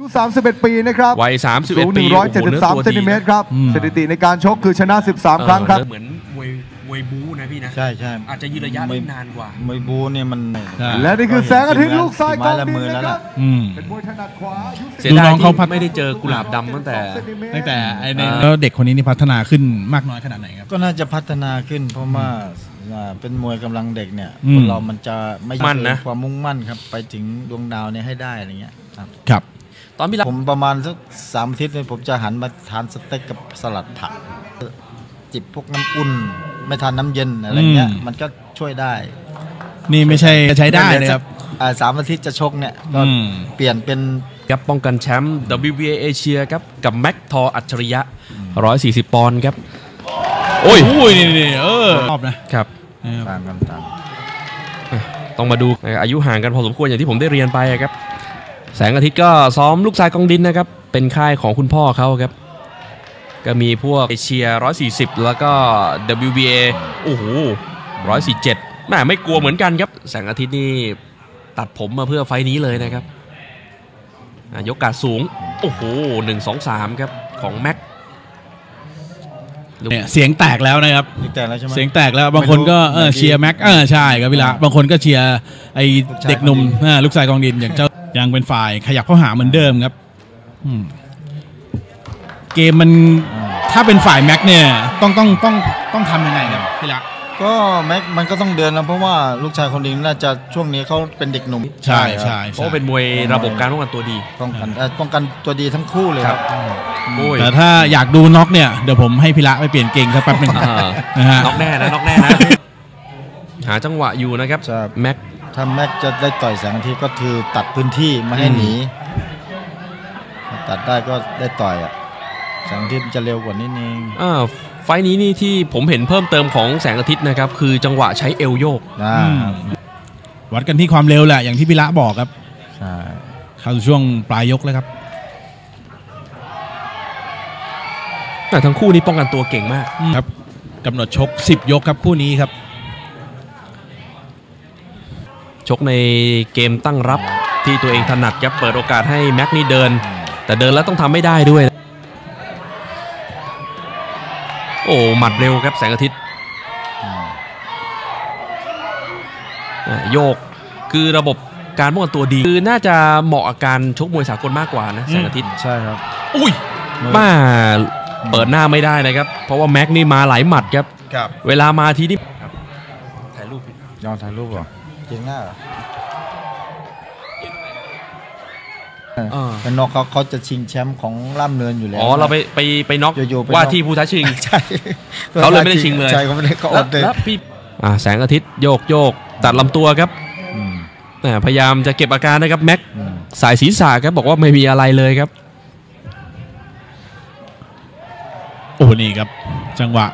อายุ31 ปีนะครับวัยสูง31 ปีโอ้โหเนื้อตัว173เซนดีติเมตรครับอืมสถิติในการชกคือชนะ 13 ครั้งครับเออเหมือนมวยมวยบู๊นะพี่นะ ใช่ใช่อาจจะยืนระยะได้นานกว่ามวยบูเนี่ยมันใช่และนี่คือแสงอาทิตย์ลูกซ้ายกองละดิมืนอแล้วนะครัล่ะบอืมเป็นมวยถนัดขวาอายุเสียดายดูน้องที่เขาพัฒไม่ได้เจอกุหลาบดำตั้งแต่เซนติเมตรตั้งแต่ไอ้ในอ่าแล้วเด็กคนนี้นี่พัฒนาขึ้นมากน้อยขนาดไหนครับ ก็น่าจะพัฒนาขึ้นเพราะว่าอ่าเป็นมวยกำลังเด็กเนี่ยอืมคนเรามันจะไม่มั่นนะความมุ่งมั่นครับไปถึงดวงดาวเนี่ยให้ได้อะไรเงี้ยครับครับ ตอนพี่รักผมประมาณสักสามอาทิตย์เนี่ยผมจะหันมาทานสเต็กกับสลัดผัก จิบพวกน้ำอุ่น ไม่ทานน้ำเย็นอะไรเงี้ย อืม มันก็ช่วยได้นี่ไม่ใช่ใช้ได้นะครับ อ่าสามอาทิตย์จะชกเนี่ยก็อืม เปลี่ยนเป็น ครับป้องกันแชมป์ WBA เอเชียครับกับแม็กทออัจฉริยะ 140 ปอนด์ครับ โอ้ยอุ้ยนี่นี่เออชอบนะครับนะครับต่างกันต่าง ต้องมาดูอายุห่างกันพอสมควรอย่างที่ผมได้เรียนไปอะครับ แสงอาทิตย์ก็ซ้อมลูกชายกองดินนะครับ เป็นค่ายของคุณพ่อเขาครับ ก็มีพวกเอเชีย 140 แล้วก็ WBA โอ้โห147แม่ไม่กลัวเหมือนกันครับ แสงอาทิตย์นี่ตัดผมมาเพื่อไฟล์นี้เลยนะครับอะยกกาดสูง โอ้โห1 2 3ครับของแม็กเนี่ยเสียงแตกแล้วนะครับนี่แต่แล้วใช่ไหมเสียงแตกแล้วบางคนก็เออไม่รู้เชียร์แม็กเออใช่ครับพี่ละบางคนก็เชียร์ไอ้เด็กหนุ่มอ่าลูกชายกองดินอย่างเจ้า ยังเป็นฝ่ายขยับเข้าหาเหมือนเดิมครับอืมเกมมันอ่าถ้าเป็นฝ่ายแม็กเนี่ยต้องต้องต้องต้องทำยังไงครับพี่ละก็แม็กมันก็ต้องเดินแล้วเพราะว่าลูกชายคนนี้น่าจะช่วงนี้เขาเป็นเด็กหนุ่มใช่ใช่เพราะว่าเป็นมวยระบบการป้องกันตัวดีป้องกันเอ่อป้องกันตัวดีทั้งคู่เลยครับโอ้ยแต่ถ้าอยากดูน็อกเนี่ยเดี๋ยวผมให้พี่ละไปเปลี่ยนเกงสักแป๊บหนึ่งอ่านะฮะน็อกแน่นะน็อกแน่นะหาจังหวะอยู่นะครับใช่แม็ก ถ้าแม็กจะได้ต่อยแสงอาทิตย์ก็คือตัดพื้นที่ไม่ให้อืมหนีถ้าตัดได้ก็ได้ต่อยอะแสงอาทิตย์มันจะเร็วกว่านิดนึงอ่าไฟล์นี้นี่ที่ผมเห็นเพิ่มเติมของแสงอาทิตย์นะครับ คือจังหวะใช้เอวโยกนะอืมวัดกันที่ความเร็วแหละอย่างที่พี่ละบอกครับใช่เข้าสู่ช่วงปลายยกแล้วครับแต่ทั้งคู่นี้ป้องกันตัวเก่งมากครับกำหนดชก 10 ยกครับคู่นี้ครับ ชกในเกมตั้งรับที่ตัวเองถนัดครับเปิดโอกาสให้แม็กนี่เดิน แต่เดินแล้วต้องทำไม่ได้ด้วยนะโอ้หมัดเร็วครับแสงอาทิตย์อืมอะโยกคือระบบการป้องกันตัวดี คือน่าจะเหมาะกับการชกมวยสากลมากกว่านะแสงอาทิตย์ใช่ครับ อุ้ยมาเปิดหน้าไม่ได้นะครับ เพราะว่าแม็กนี่มาหลายหมัดครับครับเวลามาทีนี่ถ่ายรูปยอมถ่ายรูปเหรอ จริงหน้าเหรออ่าเป็นนอกเขาเขาจะชิงแชมป์ของล่ามเนินอยู่แล้ว อ๋อเราไปไปไปน็อกอยู่ๆไปน็อก ว่าที่ผู้ท้าชิง ใช่เขาเลยไม่ได้ชิงเลย ใช่เขาไม่ได้เขาอแล้วดเลยแล้วพี่อ่าแสงอาทิตย์โยกโยกตัดลำตัวครับอืมอ่าพยายามจะเก็บอาการนะครับแม็กอืมสายศีรษะครับบอกว่าไม่มีอะไรเลยครับ โอ้นี่ครับ จังหวะ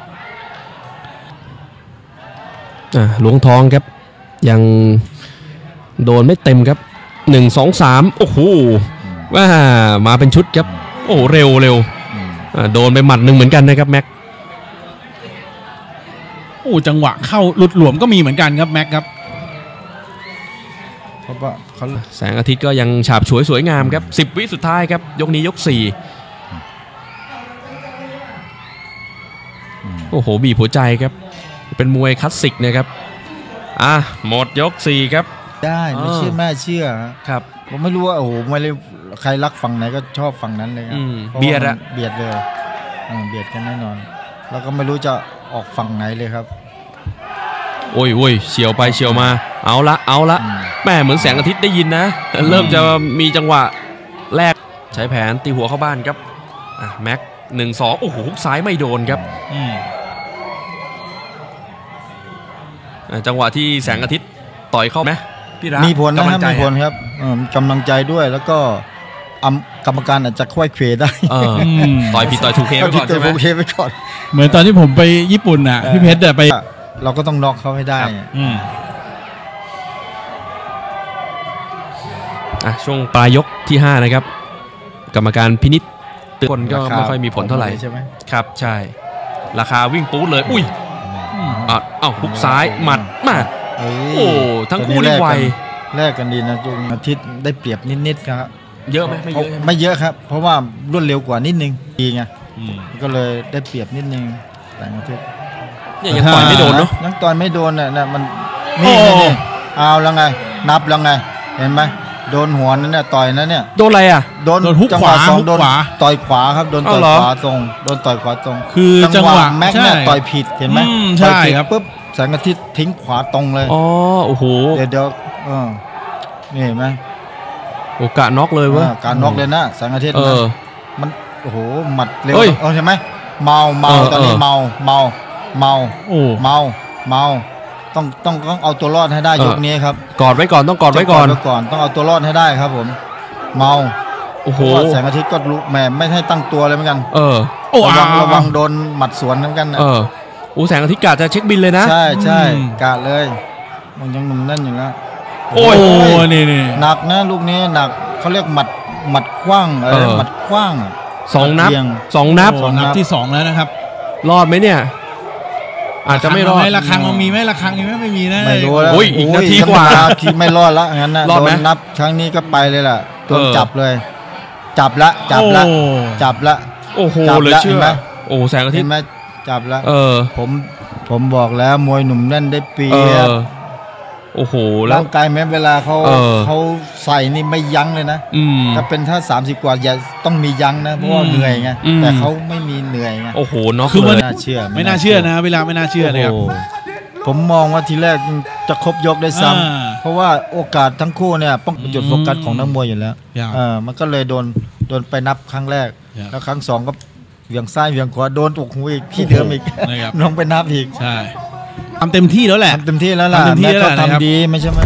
อ่าหลวงทองครับ ยังโดนไม่เต็มครับหนึ่งสองสามโอ้โหว่ามาเป็นชุดครับ โอ้โหเร็วเร็วอืมอ่าโดนไปหมัดหนึ่งเหมือนกันนะครับแม็กโอ้จังหวะเข้าหลุดหลวมก็มีเหมือนกันครับแม็กครับเพราะว่าเขาแสงอาทิตย์ก็ยังฉาบฉวยสวยงามครับสิบวิสุดท้ายครับ ยกนี้ยกสี่โอ้โหบีบหัวใจครับ เป็นมวยคลาสสิกนะครับ อะหมดยกสี่ครับ ได้ไม่อ่าเชื่อแม่เชื่อฮะครับผมไม่รู้ว่าโอ้โหไม่เลยใครรักฝั่งไหนก็ชอบฝั่งนั้นเลยครัอืมพราะว่าเบียดอะมันเบียดเลยอืมเบียดกันแน่นอน แล้วก็ไม่รู้จะออกฝั่งไหนเลยครับ โอ้ยโอ้ยเฉียวไปเฉียวมา เอาละเอาละอืมแม่เหมือนแสงอาทิตย์ได้ยินนะ เริ่มจะมีจังหวะแรกใช้แผนตีหัวเข้าบ้านครับอะแม็กหนึ่งสองโอ้โหฮุกซ้ายไม่โดนครับ อืม อะ จังหวะที่แสงอาทิตย์ต่อยเข้าไหมพี่รักมีผลนะกำคลัรับงใจมีผลครับเออกำลังใจด้วยแล้วก็อำกรรมการอาจจะค่อยเควได้เอออืมต่อยผิดต่อยถูกเคไปก่อนใช่ไหมโอเคไปก่อนเหมือนตอนที่ผมไปญี่ปุ่นน่ะพี่เพชรอะไป เราก็ต้องน็อกเขาให้ได้ครับอืมอะช่วงปลายยกที่ 5 นะครับ กรรมการพินิษเตือนคนก็ราคาไม่ค่อยมีผลเท่าไหร่ใช่ไหมครับ ใช่ ราคาวิ่งปู๊ดเลย อุ้ย อะเอ้าฮุกซ้ายหมัดมาเอ้ยโอ้ทั้งคู่ตัวนี่ไวแลกกันแลกกันดีนะจุงอาทิตย์ได้เปรียบนิดๆครับเยอะไหมไม่เยอะใช่ไหมไม่เยอะครับ เพราะว่ารวดเร็วกว่านิดนึงดีไงอืมก็เลยได้เปรียบนิดนึงแสงอาทิตย์เนี่ยยังต่อยไม่โดนเนาะยังต่อยไม่โดนน่ะนะมันนี่นี่นี่เอาแล้วไง นับแล้วไง เห็นไหม โดนหัวนั่นเนี่ยต่อยนั่นเนี่ยโดนอะไรอะ โดนโดนฮุกจังขหวะวาสองฮุกโดนขวาต่อยขวาครับโดนต่อยเอาเหรอขวาตรงโดนต่อยขวาตรงคือจังหวะแม็กเนี่ยใช่ต่อยผิดเห็นไหมอืมต่อยใช่ผิดครับ ปุ๊บแสงอาทิตย์ทิ้งขวาตรงเลยอ๋อโอ้โหเดี๋ยวเดี๋ยวเออนี่เห็นไหมโอกาสน็อกเลยเว้ยเออการน็อกเลยนะแสงอาทิตย์เอนะอ มันโอ้โหหมัดเร็วเฮ้ยเออเห็นไหมเมาเมาเออตอนนี้เออ เมาเมาเมาโอ้ เมาเมา ต้องต้องต้องเอาตัวรอดให้ได้เออยกนี้ครับกอดไว้ก่อนต้องกอดไว้ก่อนไว้ก่อนต้องเอาตัวรอดให้ได้ครับผม เมาโอ้โหเพราะว่าแสงอาทิตย์ก็รู้แหมไม่ให้ตั้งตัวเลยเหมือนกัน เออโอ้ระวังอ้าวระวังโดนหมัดสวนเหมือนกันนะเออโอ้แสงอาทิตย์กาจะเช็คบินเลยนะ ใช่ใช่อืมกะเลย มันยังหนุ่มแน่นอยู่แล้วโอ้ยโอ้นี่นี่หนักนะลูกนี้หนักเขาเรียกหมัดหมัดคว้างเอเอออหมัดคว้างอะสองนับเอียงสองนับโอ้นับที่สองแล้วนะครับ รอดไหมเนี่ย อาจจะไม่รอดระฆังมันมีไหมระฆังมีไหมไม่มีนะไม่รู้แล้วโอ้ยอีกนาทีกว่าธรรมดที่ไม่รอดละงั้นนะรอดโดไหมนนับครั้งนี้ก็ไปเลยล่ะโดนเออจับเลย จับละจับละโอ้จับละโอ้โหจับเหลยแล้วเชื่อเห็นไหมโอ้แสงอาทิเห็ตนย์ไหมจับละเออ ผมผมบอกแล้วมวยหนุ่มแน่นได้เปรีเอยบอ โอ้โหแล้ร่าวงกายแม้เวลาเขาเออ เขาใส่นี่ไม่ยั้งเลยนะอืม ถ้าเป็นถ้า 30 กว่าอย่าต้องมียั้งนะเพราะว่าอืมเหนื่อยไงอืม แต่เขาไม่มีเหนื่อยไงโอ้โหน็อกคือมันเลยน่าเชื่อไม่น่าเชื่อนะ เวลาไม่น่าเชื่อเลยครับ โโหผมมองว่าทีแรกจะครบยกได้ซ้อ่าำเพราะว่าโอกาสทั้งคู่เนี่ยป้องเป็นจุดโฟกัสของนักมวยอยู่แล้วครับเออมันก็เลยโดนโดนไปนับครั้งแรก ครับ แล้วครั้งสองก็เหวียงซ้ายเหวียงขวาโดนตกหูอีกที่เดิมอีกนะครับ น้องไปนับอีก ใช่ ทำเต็มที่แล้วแหละ ทำเต็มที่แล้วล่ะทำเต็มที่แม่แล้วก็นะครับ ทำดีไม่ใช่ไหม